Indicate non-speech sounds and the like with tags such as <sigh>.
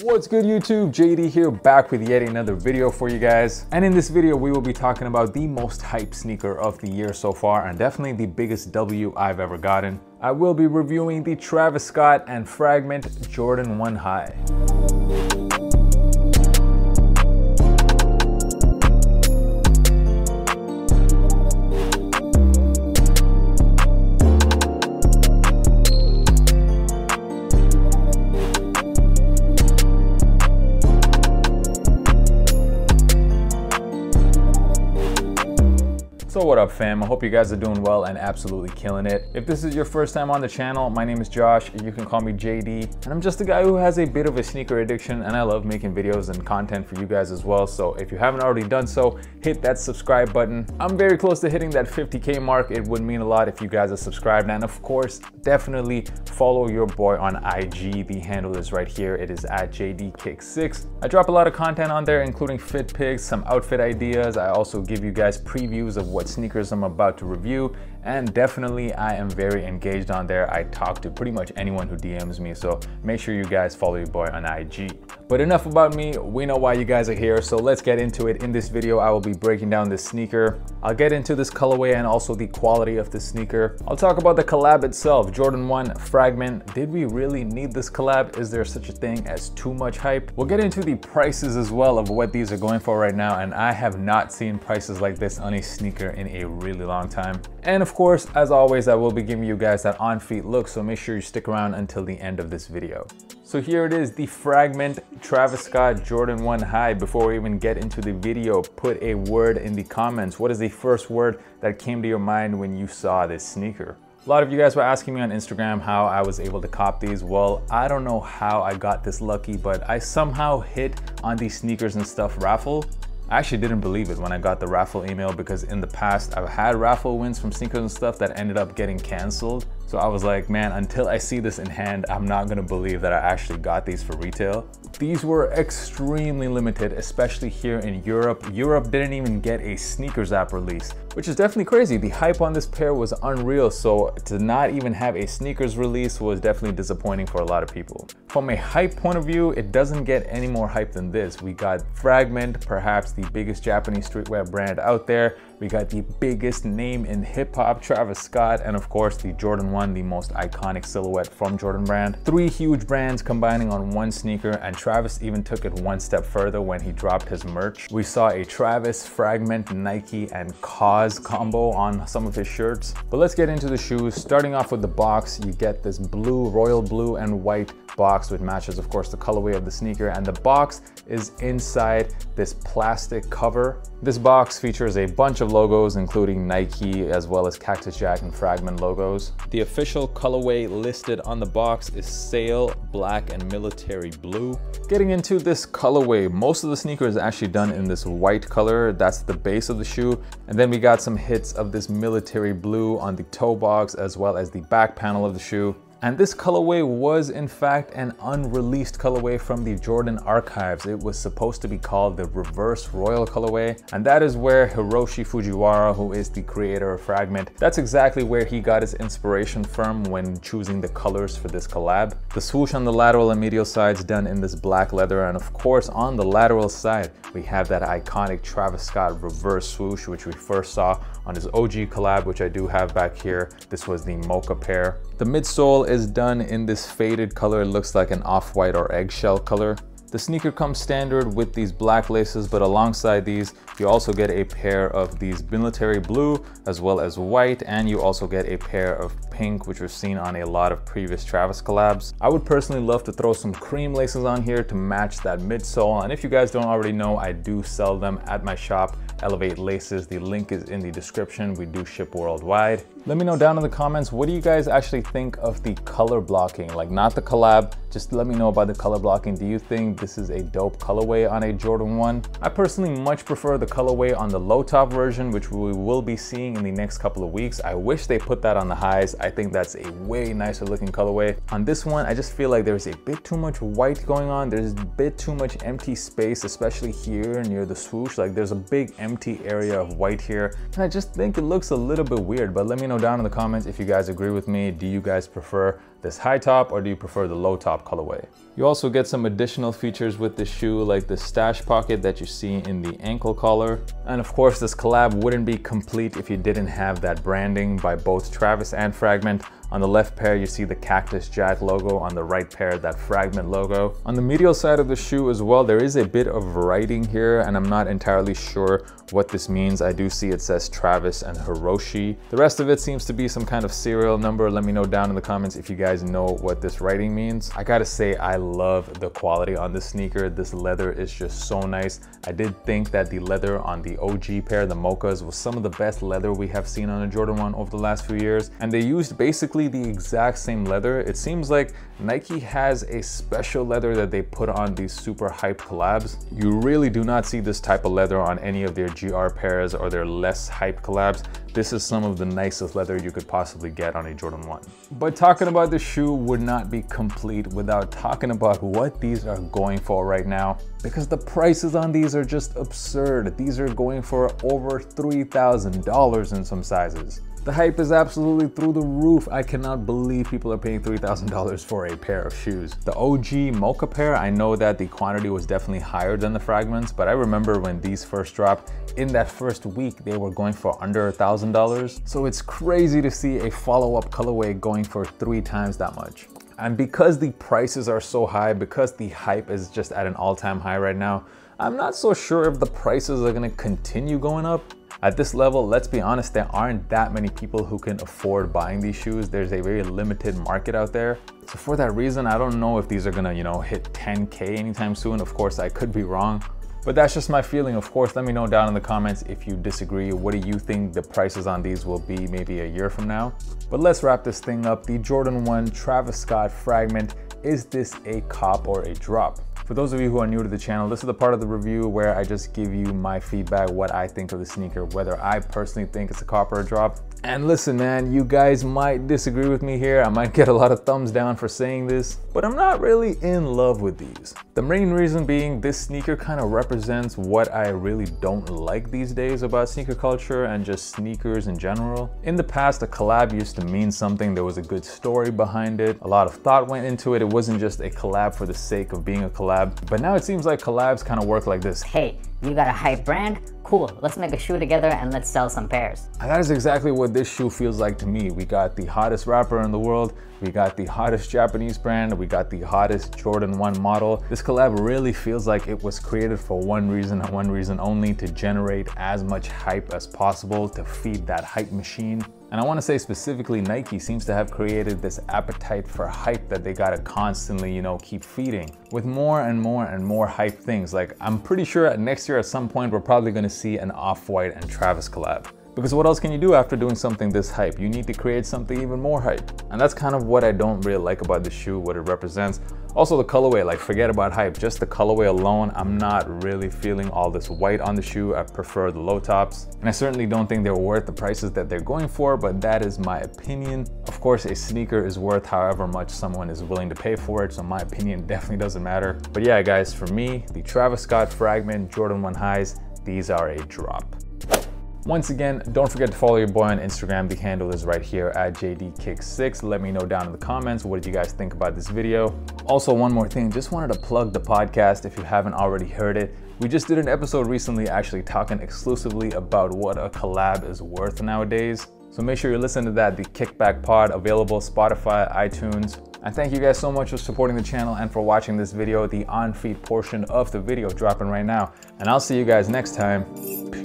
What's good YouTube? JD here back with yet another video for you guys. And in this video, we will be talking about the most hype sneaker of the year so far and definitely the biggest W I've ever gotten. I will be reviewing the Travis Scott and Fragment Jordan 1 High. What up fam, I hope you guys are doing well and absolutely killing it. If this is your first time on the channel, my name is Josh, you can call me JD, and I'm just a guy who has a bit of a sneaker addiction and I love making videos and content for you guys as well. So if you haven't already done so, hit that subscribe button. I'm very close to hitting that 50K mark. It would mean a lot if you guys are subscribed. And of course, definitely follow your boy on IG. The handle is right here. It is at JDKicks6. I drop a lot of content on there, including fit pics, some outfit ideas. I also give you guys previews of what what sneakers I'm about to review and definitely I am very engaged on there. I talk to pretty much anyone who DMs me, so make sure you guys follow your boy on IG. But enough about me, we know why you guys are here, so let's get into it. In this video, I will be breaking down this sneaker. I'll get into this colorway and also the quality of the sneaker. I'll talk about the collab itself, Jordan 1 Fragment. Did we really need this collab? Is there such a thing as too much hype? We'll get into the prices as well of what these are going for right now, and I have not seen prices like this on a sneaker in a really long time. And of course, as always, I will be giving you guys that on-feet look, so make sure you stick around until the end of this video. So here it is, the Fragment Travis Scott Jordan 1 High. Before we even get into the video, put a word in the comments. What is the first word that came to your mind when you saw this sneaker? A lot of you guys were asking me on Instagram how I was able to cop these. Well, I don't know how I got this lucky, but I somehow hit on the sneakers and stuff raffle I actually didn't believe it when I got the raffle email because in the past I've had raffle wins from sneakers and stuff that ended up getting canceled. So I was like, man, until I see this in hand, I'm not gonna believe that I actually got these for retail. These were extremely limited, especially here in Europe. Europe didn't even get a SNKRS app release which is definitely crazy. The hype on this pair was unreal, so to not even have a SNKRS release was definitely disappointing for a lot of people. From a hype point of view, it doesn't get any more hype than this. We got Fragment, perhaps the biggest Japanese streetwear brand out there, we got the biggest name in hip hop, Travis Scott, and of course the Jordan 1, the most iconic silhouette from Jordan brand. Three huge brands combining on one sneaker, and Travis even took it one step further when he dropped his merch. We saw a Travis, Fragment, Nike, and Cause combo on some of his shirts. But let's get into the shoes. Starting off with the box, you get this blue, royal blue and white box which matches of course the colorway of the sneaker and the box is inside this plastic cover. This box features a bunch of logos including Nike as well as Cactus Jack and Fragment logos. The official colorway listed on the box is sail, black and military blue. Getting into this colorway, most of the sneaker is actually done in this white color. That's the base of the shoe. And then we got some hits of this military blue on the toe box as well as the back panel of the shoe. And this colorway was in fact an unreleased colorway from the Jordan archives. It was supposed to be called the reverse royal colorway. And that is where Hiroshi Fujiwara, who is the creator of Fragment, that's exactly where he got his inspiration from when choosing the colors for this collab. The swoosh on the lateral and medial sides done in this black leather. And of course, on the lateral side, we have that iconic Travis Scott reverse swoosh, which we first saw on his OG collab, which I do have back here. This was the Mocha pair. The midsole is done in this faded color. It looks like an off-white or eggshell color. The sneaker comes standard with these black laces, but alongside these, you also get a pair of these military blue as well as white, and you also get a pair of pink, which we've seen on a lot of previous Travis collabs. I would personally love to throw some cream laces on here to match that midsole, and if you guys don't already know, I do sell them at my shop Elevate Laces. The link is in the description. We do ship worldwide. Let me know down in the comments, what do you guys actually think of the color blocking? Like not the collab, just let me know about the color blocking. Do you think this is a dope colorway on a Jordan 1? I personally much prefer the colorway on the low top version, which we will be seeing in the next couple of weeks. I wish they put that on the highs. I think that's a way nicer looking colorway. On this one, I just feel like there's a bit too much white going on. There's a bit too much empty space, especially here near the swoosh. Like there's a big empty empty area of white here. And I just think it looks a little bit weird, but let me know down in the comments if you guys agree with me. Do you guys prefer this high top or do you prefer the low top colorway? You also get some additional features with the shoe like the stash pocket that you see in the ankle collar. And of course this collab wouldn't be complete if you didn't have that branding by both Travis and Fragment. On the left pair, you see the Cactus Jack logo. On the right pair, that Fragment logo. On the medial side of the shoe as well, there is a bit of writing here and I'm not entirely sure what this means. I do see it says Travis and Hiroshi. The rest of it seems to be some kind of serial number. Let me know down in the comments if you guys know what this writing means. I gotta say, I love the quality on this sneaker. This leather is just so nice. I did think that the leather on the OG pair, the Mochas, was some of the best leather we have seen on a Jordan 1 over the last few years. And they used basically the exact same leather. It seems like Nike has a special leather that they put on these super hype collabs. You really do not see this type of leather on any of their GR pairs or their less hype collabs. This is some of the nicest leather you could possibly get on a Jordan 1. But talking about the shoe would not be complete without talking about what these are going for right now because the prices on these are just absurd. These are going for over $3,000 in some sizes. The hype is absolutely through the roof. I cannot believe people are paying $3,000 for a pair of shoes. The OG Mocha pair, I know that the quantity was definitely higher than the fragments, but I remember when these first dropped, in that first week, they were going for under $1,000. So it's crazy to see a follow-up colorway going for three times that much. And because the prices are so high, because the hype is just at an all-time high right now, I'm not so sure if the prices are gonna continue going up. At this level, let's be honest, there aren't that many people who can afford buying these shoes. There's a very limited market out there. So for that reason, I don't know if these are gonna, you know, hit 10K anytime soon. Of course, I could be wrong. But that's just my feeling. Of course, let me know down in the comments if you disagree. What do you think the prices on these will be maybe a year from now? But let's wrap this thing up. The Jordan 1 Travis Scott Fragment, is this a cop or a drop? For those of you who are new to the channel, this is the part of the review where I just give you my feedback, what I think of the sneaker, whether I personally think it's a cop or a drop. And listen, man, you guys might disagree with me here. I might get a lot of thumbs down for saying this, but I'm not really in love with these. The main reason being this sneaker kind of represents what I really don't like these days about sneaker culture and just sneakers in general. In the past, a collab used to mean something. There was a good story behind it. A lot of thought went into it. It wasn't just a collab for the sake of being a collab. But now it seems like collabs kind of work like this. Hey, you got a hype brand? Cool, let's make a shoe together and let's sell some pairs. And that is exactly this shoe feels like to me. We got the hottest rapper in the world, we got the hottest Japanese brand, we got the hottest Jordan 1 model. This collab really feels like it was created for one reason and one reason only, to generate as much hype as possible, to feed that hype machine. And I wanna say specifically, Nike seems to have created this appetite for hype that they gotta constantly, you know, keep feeding with more and more and more hype things. Like I'm pretty sure next year at some point, we're probably gonna see an Off-White and Travis collab. Because what else can you do after doing something this hype? You need to create something even more hype. And that's kind of what I don't really like about the shoe, what it represents. Also the colorway, like forget about hype, just the colorway alone, I'm not really feeling all this white on the shoe. I prefer the low tops. And I certainly don't think they're worth the prices that they're going for, but that is my opinion. Of course, a sneaker is worth however much someone is willing to pay for it, so my opinion <laughs> definitely doesn't matter. But yeah, guys, for me, the Travis Scott Fragment Jordan 1 Highs, these are a drop. Once again, don't forget to follow your boy on Instagram. The handle is right here at JDKicks6. Let me know down in the comments what did you guys think about this video. Also, one more thing, just wanted to plug the podcast if you haven't already heard it. We just did an episode recently actually talking exclusively about what a collab is worth nowadays. So make sure you listen to that, the Kickback Pod, available Spotify, iTunes. And thank you guys so much for supporting the channel and for watching this video, the on-feet portion of the video dropping right now. And I'll see you guys next time. Peace.